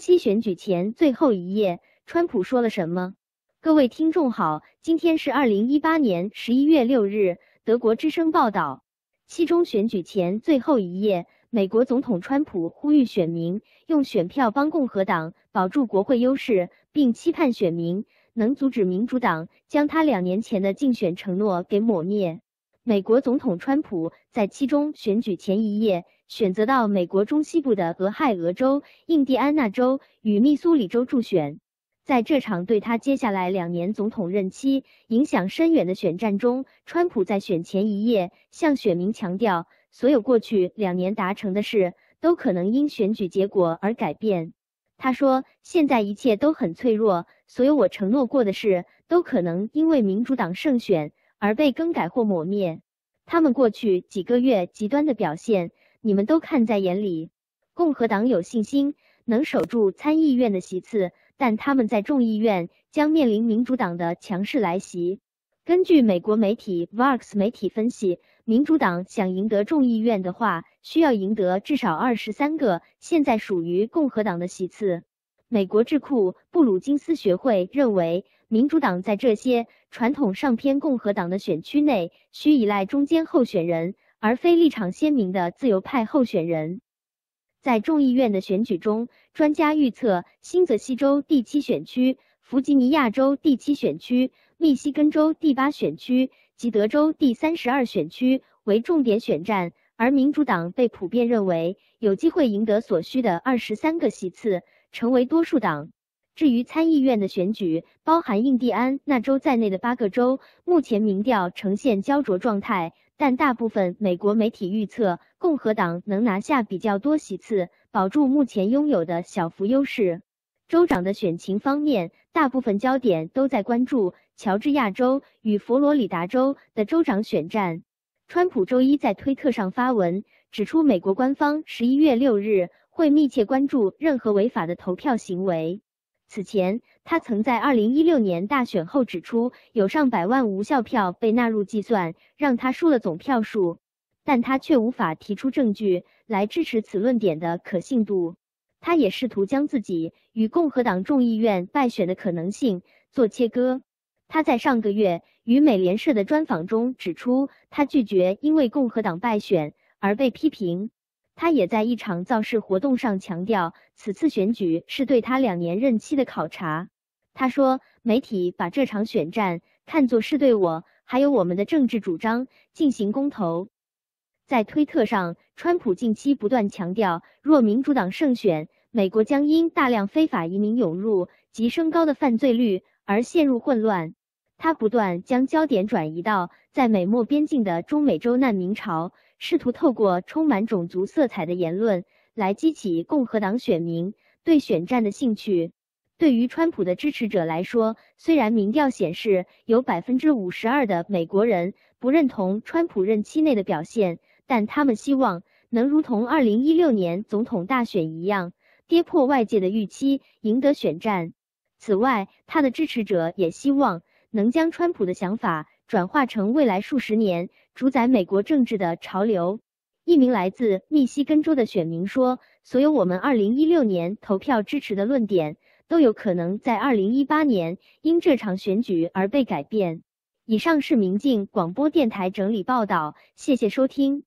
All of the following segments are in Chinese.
期选举前最后一页，川普说了什么？各位听众好，今天是二零一八年十一月六日。德国之声报道，期中选举前最后一页，美国总统川普呼吁选民用选票帮共和党保住国会优势，并期盼选民能阻止民主党将他两年前的竞选承诺给抹灭。美国总统川普在期中选举前一夜选择到美国中西部的俄亥俄州、印第安纳州与密苏里州助选。在这场对他接下来两年总统任期影响深远的选战中，川普在选前一夜向选民强调，所有过去两年达成的事都可能因选举结果而改变。他说：“现在一切都很脆弱，所有我承诺过的事都可能因为民主党胜选。”而被更改或抹灭。他们过去几个月极端的表现，你们都看在眼里。共和党有信心能守住参议院的席次，但他们在众议院将面临民主党的强势来袭。根据美国媒体 Vox 媒体分析，民主党想赢得众议院的话，需要赢得至少二十三个现在属于共和党的席次。美国智库布鲁金斯学会认为。民主党在这些传统上偏共和党的选区内，需依赖中间候选人，而非立场鲜明的自由派候选人。在众议院的选举中，专家预测新泽西州第七选区、弗吉尼亚州第七选区、密西根州第八选区及德州第三十二选区为重点选战，而民主党被普遍认为有机会赢得所需的二十三个席次，成为多数党。至于参议院的选举，包含印第安纳州在内的八个州，目前民调呈现焦灼状态。但大部分美国媒体预测，共和党能拿下比较多席次，保住目前拥有的小幅优势。州长的选情方面，大部分焦点都在关注乔治亚州与佛罗里达州的州长选战。川普周一在推特上发文，指出美国官方十一月六日会密切关注任何违法的投票行为。此前，他曾在二零一六年大选后指出，有上百万无效票被纳入计算，让他输了总票数，但他却无法提出证据来支持此论点的可信度。他也试图将自己与共和党众议院败选的可能性做切割。他在上个月与美联社的专访中指出，他拒绝因为共和党败选而被批评。他也在一场造势活动上强调，此次选举是对他两年任期的考察。他说，媒体把这场选战看作是对我还有我们的政治主张进行公投。在推特上，川普近期不断强调，若民主党胜选，美国将因大量非法移民涌入及升高的犯罪率而陷入混乱。他不断将焦点转移到在美墨边境的中美洲难民潮。试图透过充满种族色彩的言论来激起共和党选民对选战的兴趣。对于川普的支持者来说，虽然民调显示有百分之五十二的美国人不认同川普任期内的表现，但他们希望能如同二零一六年总统大选一样，跌破外界的预期，赢得选战。此外，他的支持者也希望能将川普的想法转化成未来数十年。主宰美国政治的潮流。一名来自密西根州的选民说：“所有我们二零一六年投票支持的论点，都有可能在二零一八年因这场选举而被改变。”以上是明镜广播电台整理报道，谢谢收听。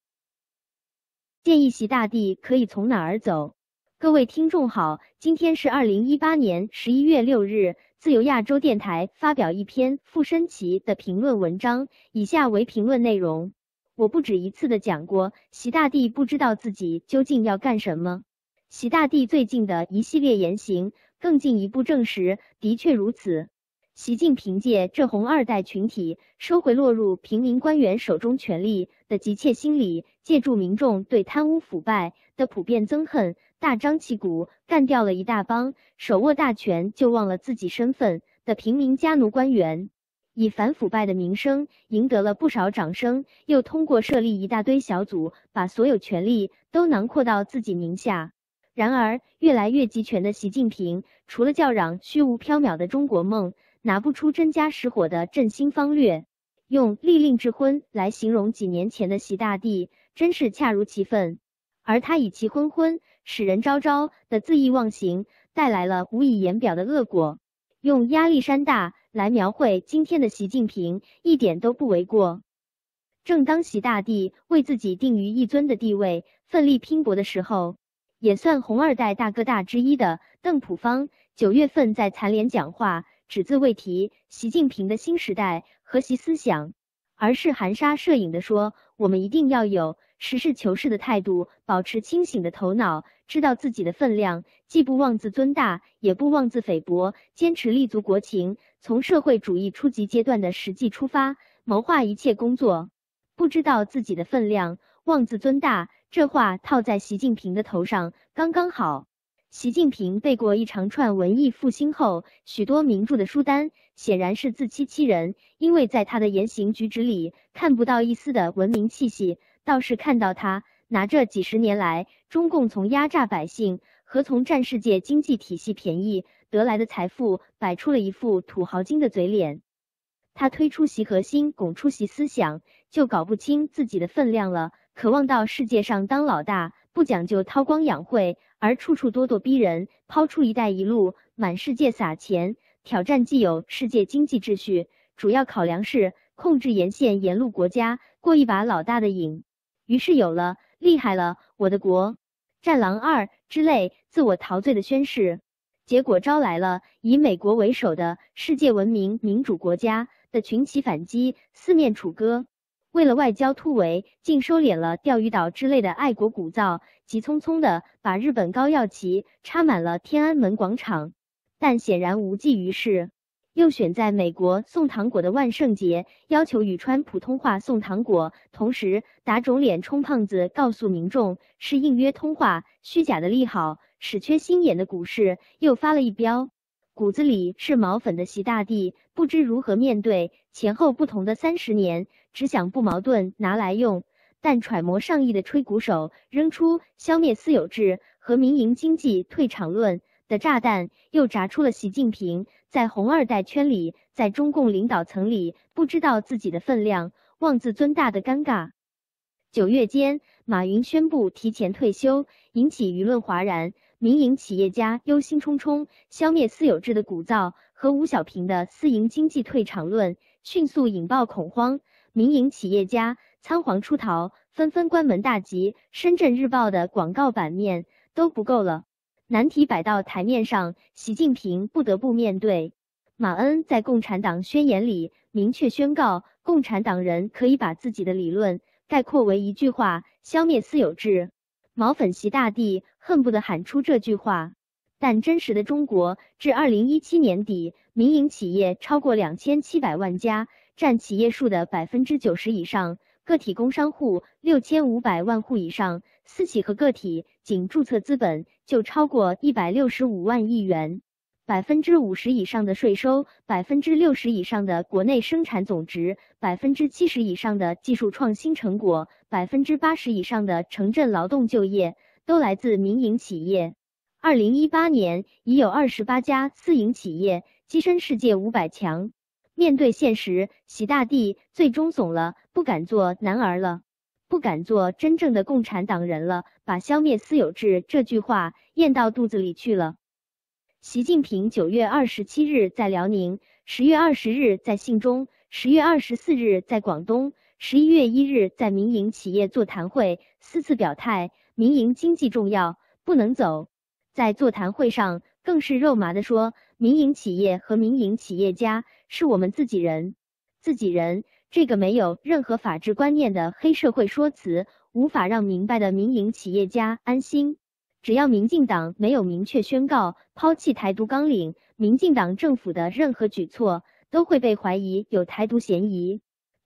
建议习大帝可以从哪儿走？各位听众好，今天是二零一八年十一月六日。自由亚洲电台发表一篇傅申奇的评论文章，以下为评论内容。我不止一次的讲过，习大帝不知道自己究竟要干什么。习大帝最近的一系列言行，更进一步证实的确如此。习近平借这红二代群体收回落入平民官员手中权力的急切心理，借助民众对贪污腐败的普遍憎恨。大张旗鼓干掉了一大帮手握大权就忘了自己身份的平民家奴官员，以反腐败的名声赢得了不少掌声，又通过设立一大堆小组，把所有权力都囊括到自己名下。然而，越来越集权的习近平，除了叫嚷虚无缥缈的中国梦，拿不出真家实火的振兴方略。用“利令智昏”来形容几年前的习大帝，真是恰如其分。而他以其昏昏。使人昭昭的恣意妄行，带来了无以言表的恶果。用压力山大来描绘今天的习近平，一点都不为过。正当习大帝为自己定于一尊的地位奋力拼搏的时候，也算红二代大哥大之一的邓朴方，九月份在残联讲话，只字未提习近平的新时代和习思想，而是含沙射影的说：“我们一定要有实事求是的态度，保持清醒的头脑，知道自己的分量，既不妄自尊大，也不妄自菲薄，坚持立足国情，从社会主义初级阶段的实际出发，谋划一切工作。不知道自己的分量，妄自尊大。”这话套在习近平的头上刚刚好。习近平背过一长串文艺复兴后许多名著的书单，显然是自欺欺人，因为在他的言行举止里看不到一丝的文明气息，倒是看到他拿着几十年来中共从压榨百姓和从占世界经济体系便宜得来的财富，摆出了一副土豪金的嘴脸。他推出习核心，拱出习思想，就搞不清自己的分量了。渴望到世界上当老大，不讲究韬光养晦，而处处咄咄逼人，抛出“一带一路”，满世界撒钱，挑战既有世界经济秩序。主要考量是控制沿线沿路国家，过一把老大的瘾。于是有了“厉害了，我的国”、“战狼二”之类自我陶醉的宣誓，结果招来了以美国为首的世界文明民主国家的群起反击，四面楚歌。为了外交突围，竟收敛了钓鱼岛之类的爱国鼓噪，急匆匆的把日本高耀旗插满了天安门广场。但显然无济于事，又选在美国送糖果的万圣节，要求宇川普通话送糖果，同时打肿脸充胖子，告诉民众是应约通话，虚假的利好，使缺心眼的股市又发了一飙。骨子里是毛粉的习大帝，不知如何面对前后不同的三十年。只想不矛盾拿来用，但揣摩上意的吹鼓手扔出消灭私有制和民营经济退场论的炸弹，又炸出了习近平在红二代圈里，在中共领导层里不知道自己的分量、妄自尊大的尴尬。九月间，马云宣布提前退休，引起舆论哗然。民营企业家忧心忡忡，消灭私有制的鼓噪和吴小平的私营经济退场论迅速引爆恐慌。民营企业家仓皇出逃，纷纷关门大吉。深圳日报的广告版面都不够了，难题摆到台面上，习近平不得不面对。马恩在共产党宣言里明确宣告，共产党人可以把自己的理论概括为一句话：消灭私有制。毛粉习大帝恨不得喊出这句话，但真实的中国至二零一七年底，民营企业超过两千七百万家。占企业数的百分之九十以上，个体工商户六千五百万户以上，私企和个体仅注册资本就超过一百六十五万亿元，百分之五十以上的税收，百分之六十以上的国内生产总值，百分之七十以上的技术创新成果，百分之八十以上的城镇劳动就业，都来自民营企业。二零一八年已有二十八家私营企业跻身世界五百强。面对现实，习大帝最终怂了，不敢做男儿了，不敢做真正的共产党人了，把消灭私有制这句话咽到肚子里去了。习近平九月二十七日在辽宁，十月二十日在信中，十月二十四日在广东，十一月一日在民营企业座谈会四次表态，民营经济重要，不能走。在座谈会上，更是肉麻的说。民营企业和民营企业家是我们自己人，自己人这个没有任何法治观念的黑社会说辞，无法让明白的民营企业家安心。只要民进党没有明确宣告抛弃台独纲领，民进党政府的任何举措都会被怀疑有台独嫌疑。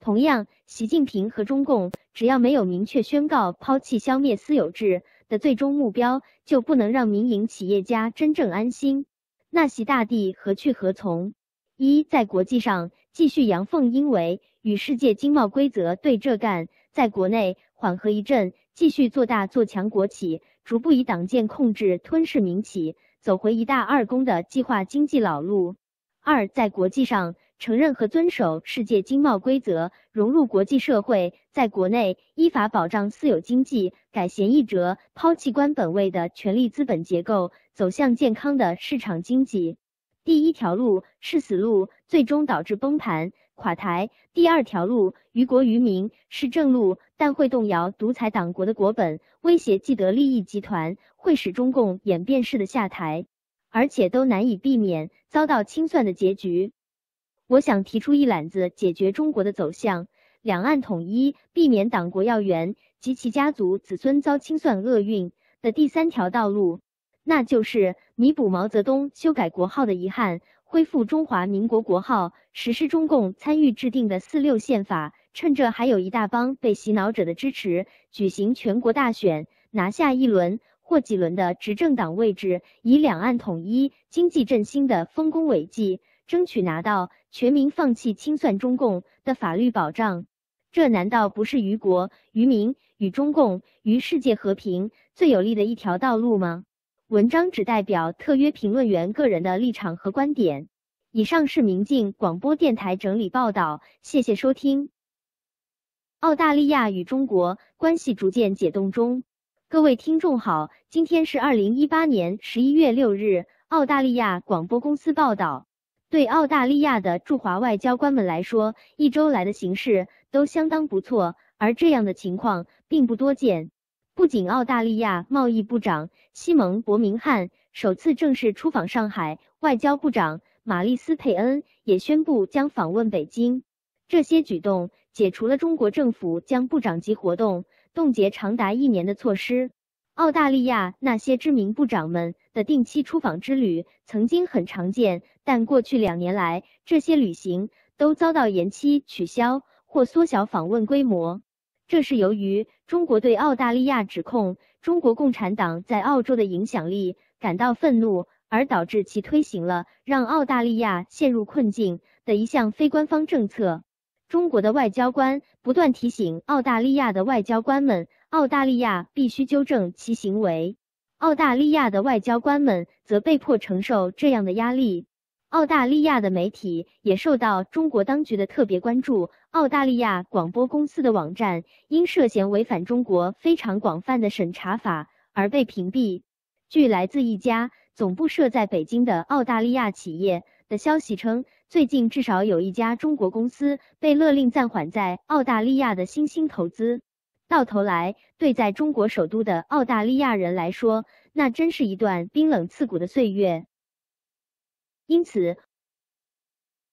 同样，习近平和中共只要没有明确宣告抛弃消灭私有制的最终目标，就不能让民营企业家真正安心。那习大帝何去何从？一在国际上继续阳奉阴违，与世界经贸规则对着干；在国内缓和一阵，继续做大做强国企，逐步以党建控制吞噬民企，走回一大二公的计划经济老路。二在国际上承认和遵守世界经贸规则，融入国际社会，在国内依法保障私有经济，改弦易辙，抛弃官本位的权力资本结构，走向健康的市场经济。第一条路是死路，最终导致崩盘垮台；第二条路于国于民是正路，但会动摇独裁党国的国本，威胁既得利益集团，会使中共演变式的下台，而且都难以避免遭到清算的结局。我想提出一揽子解决中国的走向、两岸统一、避免党国要员及其家族子孙遭清算厄运的第三条道路。那就是弥补毛泽东修改国号的遗憾，恢复中华民国国号，实施中共参与制定的四六宪法，趁着还有一大帮被洗脑者的支持，举行全国大选，拿下一轮或几轮的执政党位置，以两岸统一、经济振兴的丰功伟绩，争取拿到全民放弃清算中共的法律保障。这难道不是于国、于民、与中共、于世界和平最有利的一条道路吗？文章只代表特约评论员个人的立场和观点。以上是明镜广播电台整理报道，谢谢收听。澳大利亚与中国关系逐渐解冻中。各位听众好，今天是二零一八年十一月六日。澳大利亚广播公司报道，对澳大利亚的驻华外交官们来说，一周来的形势都相当不错，而这样的情况并不多见。不仅澳大利亚贸易部长西蒙·伯明翰首次正式出访上海，外交部长玛丽斯·佩恩也宣布将访问北京。这些举动解除了中国政府将部长级活动冻结长达一年的措施。澳大利亚那些知名部长们的定期出访之旅曾经很常见，但过去两年来，这些旅行都遭到延期、取消或缩小访问规模。这是由于中国对澳大利亚指控中国共产党在澳洲的影响力感到愤怒，而导致其推行了让澳大利亚陷入困境的一项非官方政策。中国的外交官不断提醒澳大利亚的外交官们，澳大利亚必须纠正其行为。澳大利亚的外交官们则被迫承受这样的压力。澳大利亚的媒体也受到中国当局的特别关注。澳大利亚广播公司的网站因涉嫌违反中国非常广泛的审查法而被屏蔽。据来自一家总部设在北京的澳大利亚企业的消息称，最近至少有一家中国公司被勒令暂缓在澳大利亚的新兴投资。到头来，对在中国首都的澳大利亚人来说，那真是一段冰冷刺骨的岁月。因此，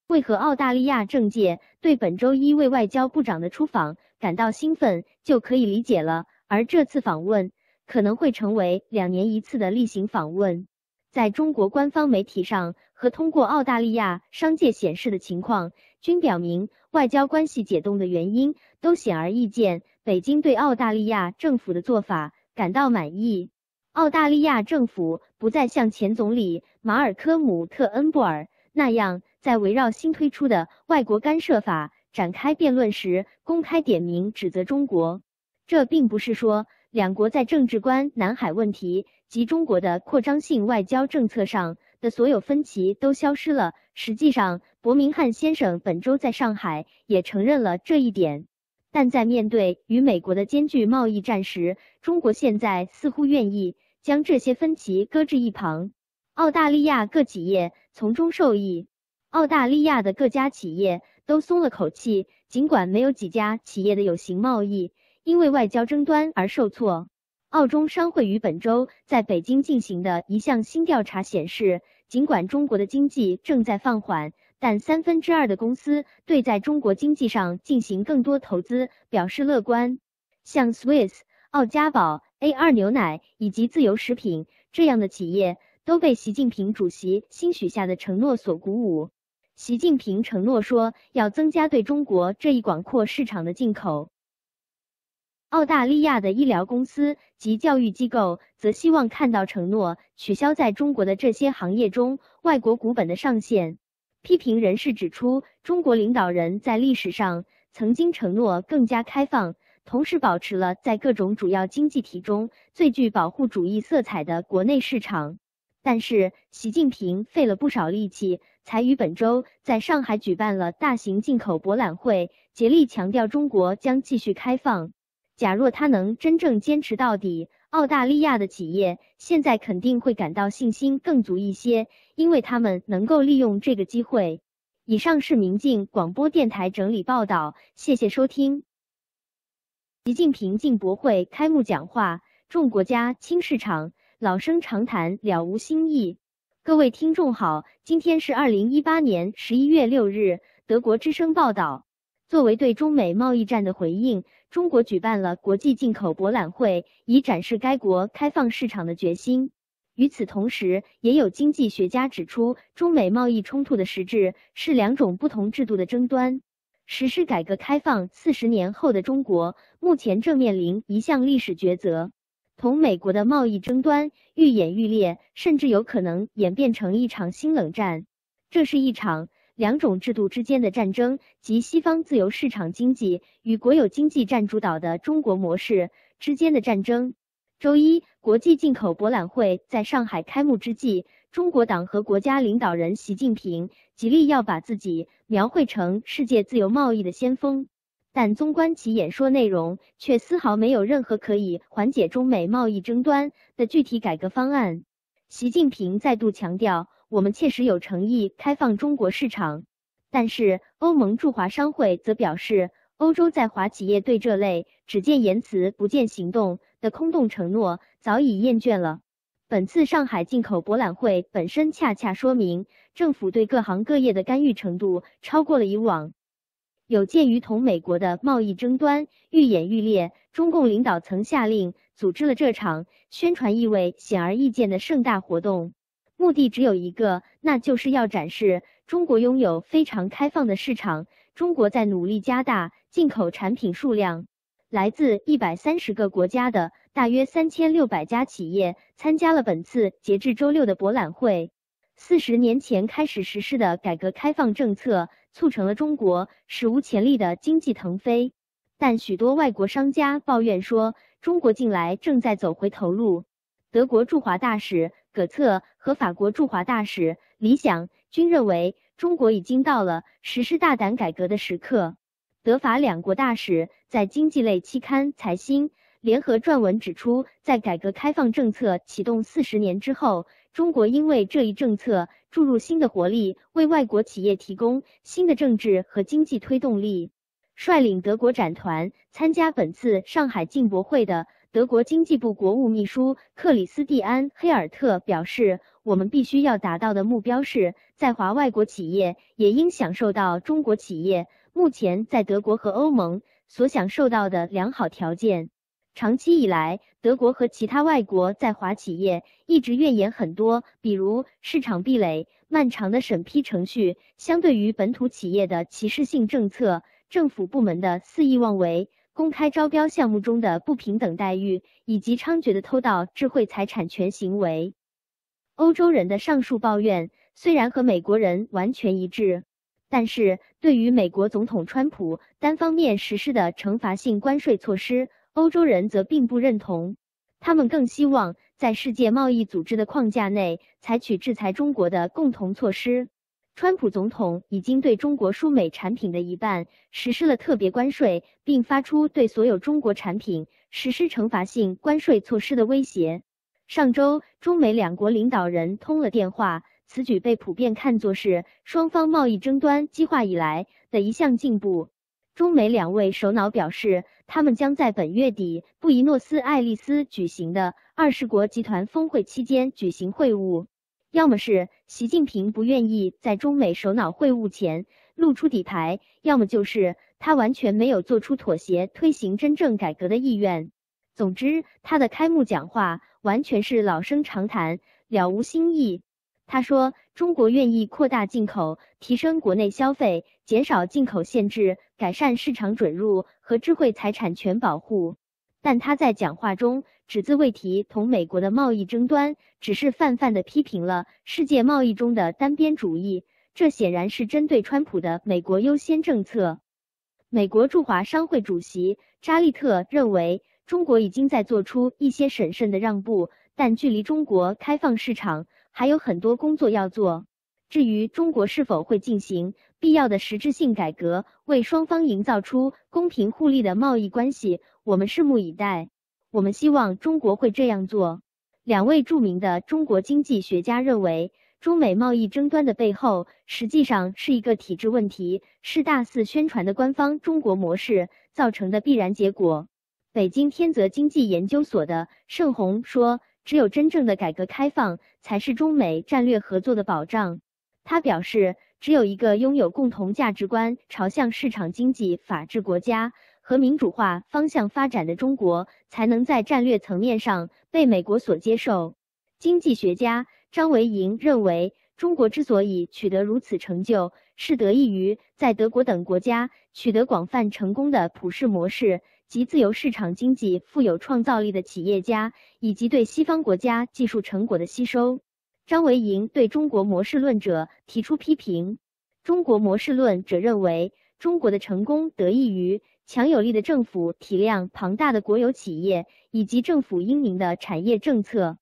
为何澳大利亚政界对本周一位外交部长的出访感到兴奋，就可以理解了。而这次访问可能会成为两年一次的例行访问。在中国官方媒体上和通过澳大利亚商界显示的情况，均表明外交关系解冻的原因都显而易见。北京对澳大利亚政府的做法感到满意。澳大利亚政府不再像前总理马尔科姆·特恩布尔那样，在围绕新推出的外国干涉法展开辩论时公开点名指责中国。这并不是说两国在政治观、南海问题及中国的扩张性外交政策上的所有分歧都消失了。实际上，伯明翰先生本周在上海也承认了这一点。但在面对与美国的艰巨贸易战时，中国现在似乎愿意。将这些分歧搁置一旁，澳大利亚各企业从中受益。澳大利亚的各家企业都松了口气，尽管没有几家企业的有形贸易因为外交争端而受挫。澳中商会于本周在北京进行的一项新调查显示，尽管中国的经济正在放缓，但三分之二的公司对在中国经济上进行更多投资表示乐观。像 Swiss、澳家宝。A 二牛奶以及自由食品这样的企业都被习近平主席新许下的承诺所鼓舞。习近平承诺说要增加对中国这一广阔市场的进口。澳大利亚的医疗公司及教育机构则希望看到承诺取消在中国的这些行业中外国股本的上限。批评人士指出，中国领导人在历史上曾经承诺更加开放。同时保持了在各种主要经济体中最具保护主义色彩的国内市场，但是习近平费了不少力气，才于本周在上海举办了大型进口博览会，竭力强调中国将继续开放。假若他能真正坚持到底，澳大利亚的企业现在肯定会感到信心更足一些，因为他们能够利用这个机会。以上是明镜广播电台整理报道，谢谢收听。习近平进博会开幕讲话：重国家轻市场。老生常谈，了无新意。各位听众好，今天是二零一八年十一月六日。德国之声报道，作为对中美贸易战的回应，中国举办了国际进口博览会，以展示该国开放市场的决心。与此同时，也有经济学家指出，中美贸易冲突的实质是两种不同制度的争端。实施改革开放四十年后的中国，目前正面临一项历史抉择。同美国的贸易争端愈演愈烈，甚至有可能演变成一场新冷战。这是一场两种制度之间的战争，及西方自由市场经济与国有经济占主导的中国模式之间的战争。周一，国际进口博览会在上海开幕之际，中国党和国家领导人习近平极力要把自己描绘成世界自由贸易的先锋。但纵观其演说内容，却丝毫没有任何可以缓解中美贸易争端的具体改革方案。习近平再度强调，我们切实有诚意开放中国市场，但是欧盟驻华商会则表示，欧洲在华企业对这类只见言辞不见行动的空洞承诺早已厌倦了。本次上海进口博览会本身恰恰说明，政府对各行各业的干预程度超过了以往。有鉴于同美国的贸易争端愈演愈烈，中共领导层下令组织了这场宣传意味显而易见的盛大活动，目的只有一个，那就是要展示中国拥有非常开放的市场。中国在努力加大进口产品数量，来自一百三十个国家的大约三千六百家企业参加了本次截至周六的博览会。四十年前开始实施的改革开放政策。促成了中国史无前例的经济腾飞，但许多外国商家抱怨说，中国近来正在走回头路。德国驻华大使葛策和法国驻华大使李想均认为，中国已经到了实施大胆改革的时刻。德法两国大使在经济类期刊《财新》联合撰文指出，在改革开放政策启动四十年之后。中国因为这一政策注入新的活力，为外国企业提供新的政治和经济推动力。率领德国展团参加本次上海进博会的德国经济部国务秘书克里斯蒂安·黑尔特表示：“我们必须要达到的目标是，在华外国企业也应享受到中国企业目前在德国和欧盟所享受到的良好条件。”长期以来，德国和其他外国在华企业一直怨言很多，比如市场壁垒、漫长的审批程序、相对于本土企业的歧视性政策、政府部门的肆意妄为、公开招标项目中的不平等待遇，以及猖獗的偷盗智慧财产权行为。欧洲人的上述抱怨虽然和美国人完全一致，但是对于美国总统川普单方面实施的惩罚性关税措施，欧洲人则并不认同，他们更希望在世界贸易组织的框架内采取制裁中国的共同措施。川普总统已经对中国输美产品的一半实施了特别关税，并发出对所有中国产品实施惩罚性关税措施的威胁。上周，中美两国领导人通了电话，此举被普遍看作是双方贸易争端激化以来的一项进步。中美两位首脑表示，他们将在本月底布宜诺斯艾利斯举行的二十国集团峰会期间举行会晤。要么是习近平不愿意在中美首脑会晤前露出底牌，要么就是他完全没有做出妥协，推行真正改革的意愿。总之，他的开幕讲话完全是老生常谈，了无新意。他说：“中国愿意扩大进口，提升国内消费，减少进口限制，改善市场准入和智慧财产权保护。”但他在讲话中只字未提同美国的贸易争端，只是泛泛的批评了世界贸易中的单边主义。这显然是针对川普的美国优先政策。美国驻华商会主席扎利特认为，中国已经在做出一些审慎的让步，但距离中国开放市场。还有很多工作要做。至于中国是否会进行必要的实质性改革，为双方营造出公平互利的贸易关系，我们拭目以待。我们希望中国会这样做。两位著名的中国经济学家认为，中美贸易争端的背后实际上是一个体制问题，是大肆宣传的官方中国模式造成的必然结果。北京天泽经济研究所的盛红说：“只有真正的改革开放，才是中美战略合作的保障。”他表示，只有一个拥有共同价值观、朝向市场经济、法治国家和民主化方向发展的中国，才能在战略层面上被美国所接受。经济学家张维迎认为，中国之所以取得如此成就，是得益于在德国等国家取得广泛成功的普世模式及自由市场经济、富有创造力的企业家，以及对西方国家技术成果的吸收。张维迎对中国模式论者提出批评。中国模式论者认为，中国的成功得益于强有力的政府、体量庞大的国有企业以及政府英明的产业政策。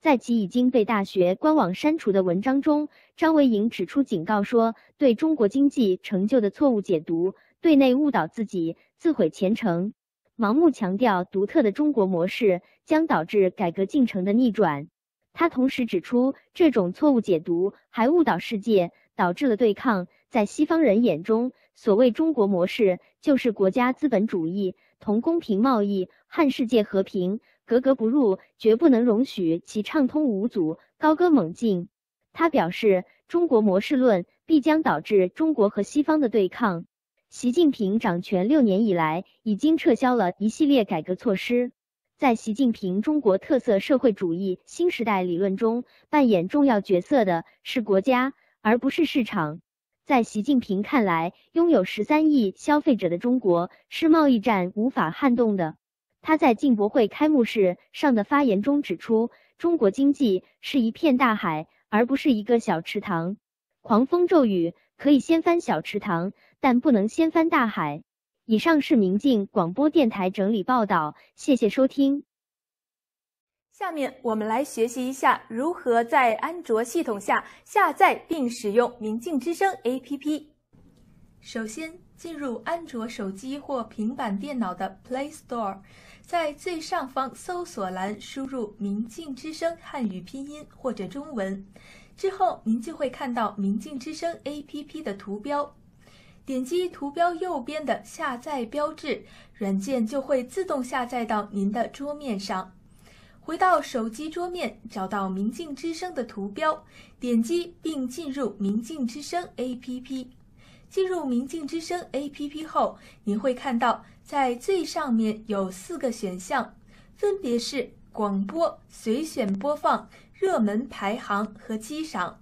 在其已经被大学官网删除的文章中，张维迎指出警告说，对中国经济成就的错误解读，对内误导自己，自毁前程，盲目强调独特的中国模式，将导致改革进程的逆转。他同时指出，这种错误解读还误导世界，导致了对抗。在西方人眼中，所谓中国模式就是国家资本主义，同公平贸易、和世界和平格格不入，绝不能容许其畅通无阻、高歌猛进。他表示，中国模式论必将导致中国和西方的对抗。习近平掌权六年以来，已经撤销了一系列改革措施。在习近平中国特色社会主义新时代理论中，扮演重要角色的是国家，而不是市场。在习近平看来，拥有十三亿消费者的中国是贸易战无法撼动的。他在进博会开幕式上的发言中指出，中国经济是一片大海，而不是一个小池塘。狂风骤雨可以掀翻小池塘，但不能掀翻大海。以上是明镜广播电台整理报道，谢谢收听。下面我们来学习一下如何在安卓系统下下载并使用明镜之声 APP。首先，进入安卓手机或平板电脑的 Play Store，在最上方搜索栏输入“明镜之声”汉语拼音或者中文，之后您就会看到明镜之声 APP 的图标。点击图标右边的下载标志，软件就会自动下载到您的桌面上。回到手机桌面，找到“明镜之声”的图标，点击并进入“明镜之声 ”APP。进入“明镜之声 ”APP 后，您会看到在最上面有四个选项，分别是广播、随选播放、热门排行和机赏。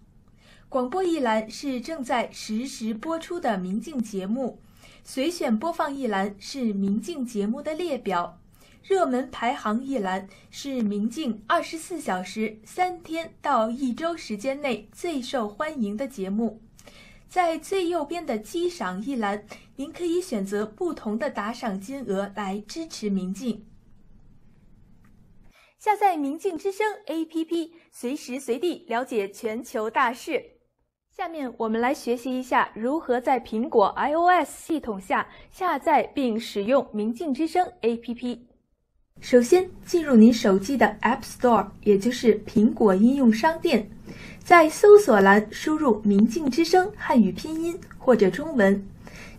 广播一栏是正在实时播出的明镜节目，随选播放一栏是明镜节目的列表，热门排行一栏是明镜二十四小时、三天到一周时间内最受欢迎的节目。在最右边的机赏一栏，您可以选择不同的打赏金额来支持明镜。下载明镜之声 APP，随时随地了解全球大事。下面我们来学习一下如何在苹果 iOS 系统下下载并使用明镜之声 APP。首先，进入您手机的 App Store，也就是苹果应用商店，在搜索栏输入“明镜之声”汉语拼音或者中文，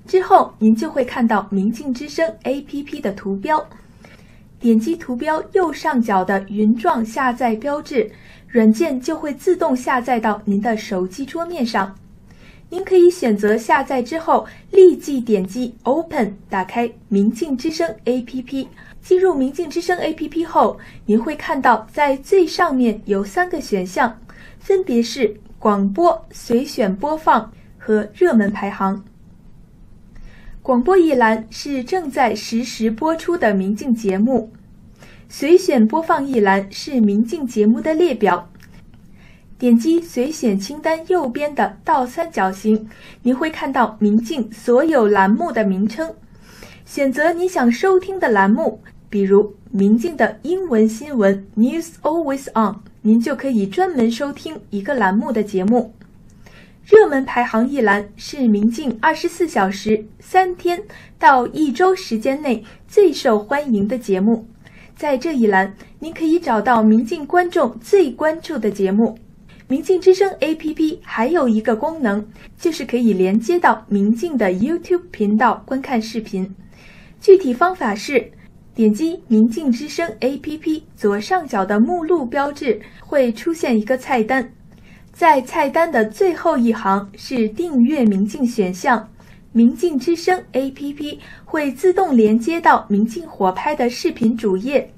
之后您就会看到明镜之声 APP 的图标。点击图标右上角的云状下载标志。软件就会自动下载到您的手机桌面上。您可以选择下载之后立即点击 Open，打开明镜之声 APP。进入明镜之声 APP 后，您会看到在最上面有三个选项，分别是广播、随选播放和热门排行。广播一栏是正在实时播出的明镜节目。随选播放一栏是明镜节目的列表，点击随选清单右边的倒三角形，您会看到明镜所有栏目的名称。选择你想收听的栏目，比如明镜的英文新闻 News Always On，您就可以专门收听一个栏目的节目。热门排行一栏是明镜二十四小时、三天到一周时间内最受欢迎的节目。在这一栏，您可以找到明镜观众最关注的节目。明镜之声 APP 还有一个功能，就是可以连接到明镜的 YouTube 频道观看视频。具体方法是，点击明镜之声 APP 左上角的目录标志，会出现一个菜单，在菜单的最后一行是订阅明镜选项。明镜之声 APP 会自动连接到明镜火拍的视频主页。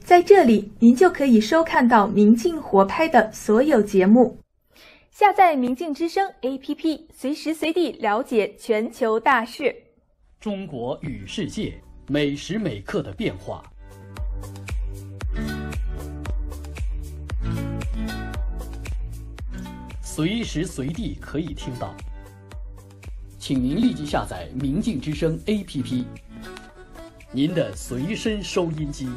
在这里，您就可以收看到明镜火拍的所有节目。下载明镜之声 APP，随时随地了解全球大事。中国与世界每时每刻的变化，随时随地可以听到。请您立即下载明镜之声 APP，您的随身收音机。